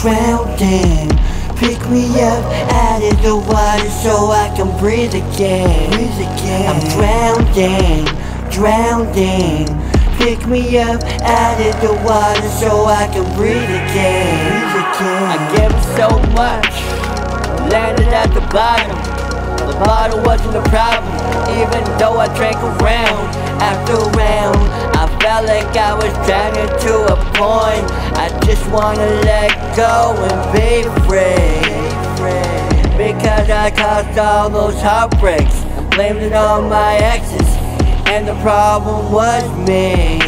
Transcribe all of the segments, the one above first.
Drowning. Pick me up out of the water so I can breathe again. Breathe again. I'm drowning, drowning. Pick me up out of the water so I can breathe again. Breathe again. I gave it so much, landed at the bottom. The bottle wasn't a problem, even though I drank around after round. I felt like I was drowning to a point. I just wanna let go and be free. Because I caused all those heartbreaks, blamed it on my exes, and the problem was me.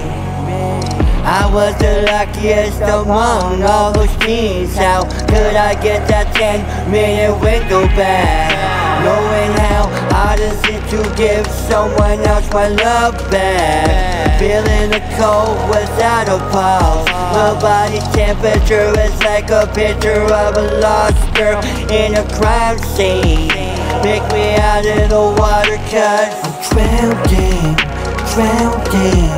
I was the luckiest among all those teens. How could I get that 10 minute window back? Knowing how hard is it to give someone else my love back? Feeling the cold without a pulse. My body temperature is like a picture of a lost girl in a crime scene. Pick me out of the water, cause I'm drowning, drowning.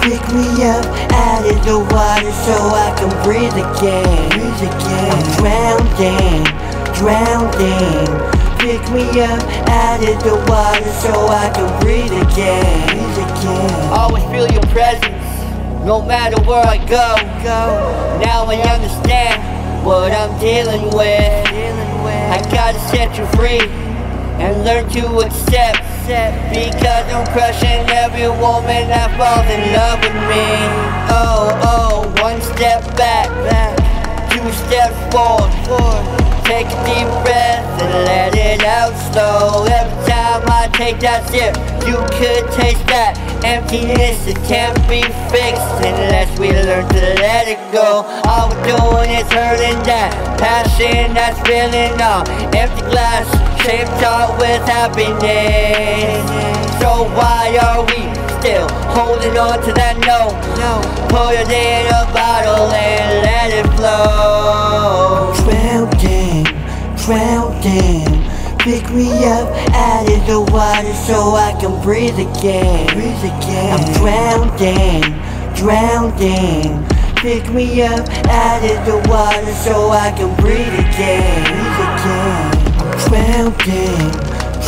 Pick me up out of the water so I can breathe again. Breathe again. I'm drowning, drowning. Pick me up out of the water so I can breathe again. Breathe again. always feel your presence, no matter where I go. Go, Now I understand what I'm dealing with. dealing with. I gotta set you free and learn to accept. Because I'm crushing every woman that falls in love with me. Oh, oh, one step back, back, two steps forward. Take a deep let out slow. Every time I take that sip, you could taste that emptiness. It can't be fixed unless we learn to let it go. All we're doing is hurting that passion that's filling up. Empty glass, shaped out with happiness. So why are we still holding on to that no? No, Put it in a bottle and let it flow. drowning, drowning. Pick me up out of the water so I can breathe again. Breathe again. I'm drowning, drowning. Pick me up out of the water so I can breathe again. Breathe again. I'm drowning,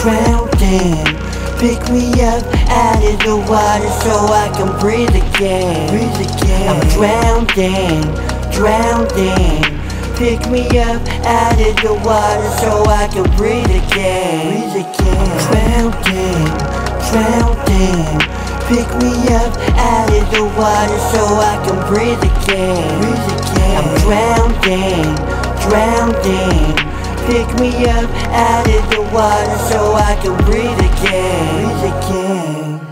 drowning. Pick me up out of the water so I can breathe again. Breathe again. I'm drowning, drowning. Pick me up out of the water so I can breathe again. Breathe again. Drowning, drowning. Pick me up out of the water so I can breathe again. Breathe again. I'm drowning, drowning. Pick me up out of the water so I can breathe again. Breathe again.